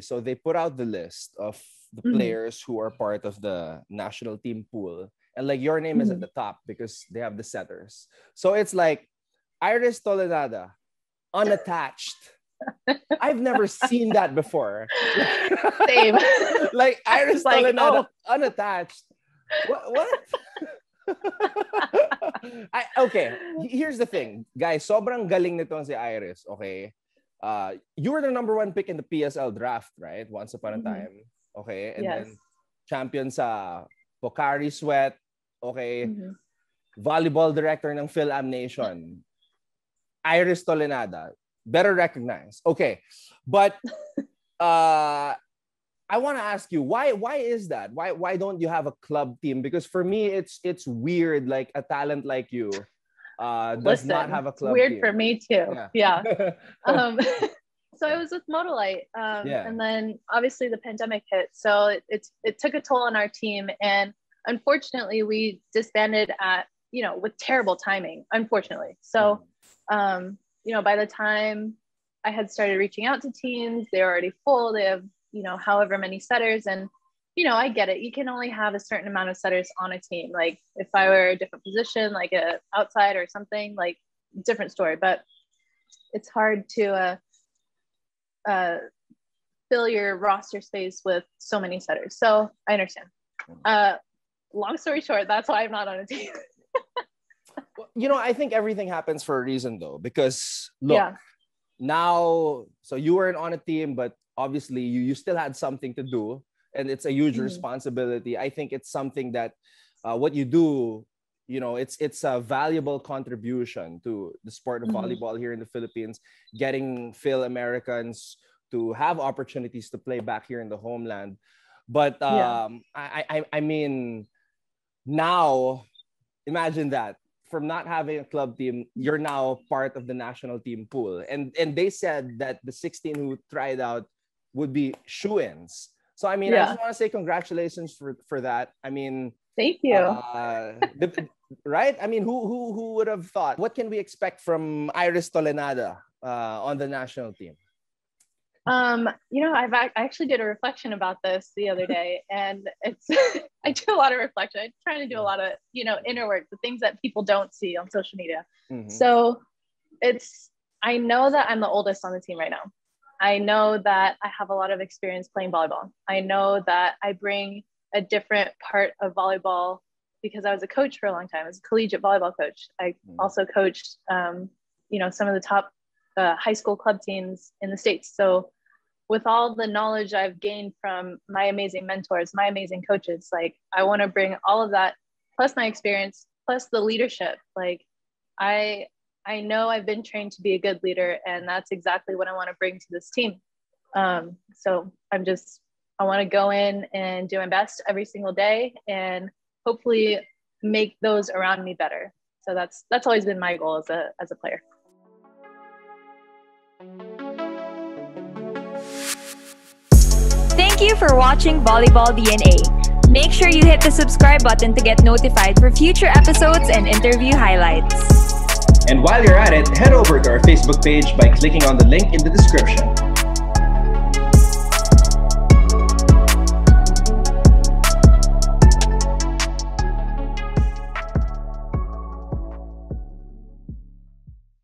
So they put out the list of the Mhm. players who are part of the national team pool. And like your name is at Mhm. the top because they have the setters. So it's like Iris Tolenada, unattached. I've never seen that before. Same. like Iris Like, Tolenada, unattached. What? what? I, okay, here's the thing. Guys, sobrang galing nitong si Iris, okay? Uh, you were the number one pick in the PSL draft, right? Once upon a Mhm. time. Okay? And Yes. then champion sa Pocari Sweat, okay? Mhm. Volleyball director ng Fil-Am Nation. Iris Tolenada. Better recognized. Okay. But uh I want to ask you why why is that? Why why don't you have a club team? Because for me it's it's weird like a talent like you uh does not Listen, have a club weird team. for me too. Yeah. Yeah. um, so I was with Motolite, um, Yeah. and then obviously the pandemic hit, so it, it's it took a toll on our team, and unfortunately we disbanded at you know with terrible timing, unfortunately. So um, you know by the time I had started reaching out to teams, they were already full. They have you know however many setters, and you know I get it. You can only have a certain amount of setters on a team. Like if I were a different position, like a outside or something, like different story. But it's hard to uh, uh, fill your roster space with so many setters. So I understand. Uh, long story short, that's why I'm not on a team. Well, you know, I think everything happens for a reason though, because look, Yeah. now so you weren't on a team, but obviously you, you still had something to do, and it's a huge Mhm. responsibility. I think it's something that uh, what you do, you know, it's it's a valuable contribution to the sport of Mhm. volleyball here in the Philippines, getting Phil Americans to have opportunities to play back here in the homeland. But Yeah. um, I, I I mean, now imagine that from not having a club team, you're now part of the national team pool. And and they said that the 16 who tried out would be shoo-ins. So I mean, I just want to say congratulations for for that. I mean, Thank you. uh, the- right? I mean, who who who would have thought? What can we expect from Iris Tolenada uh, on the national team? Um, you know, I've I actually did a reflection about this the other day, and it's I do a lot of reflection. I'm trying to do a lot of you know inner work, the things that people don't see on social media. Mhm. So it's I know that I'm the oldest on the team right now. I know that I have a lot of experience playing volleyball. I know that I bring a different part of volleyball because I was a coach for a long time. I was a collegiate volleyball coach. I Mhm. also coached, um, you know, some of the top uh, high school club teams in the states. So, with all the knowledge I've gained from my amazing mentors, my amazing coaches, like I want to bring all of that plus my experience plus the leadership. Like I I know I've been trained to be a good leader, and that's exactly what I want to bring to this team. Um, so I'm just I want to go in and do my best every single day, and hopefully make those around me better. So that's that's always been my goal as a as a player. Thank you for watching Volleyball DNA. Make sure you hit the subscribe button to get notified for future episodes and interview highlights. And while you're at it, head over to our Facebook page by clicking on the link in the description.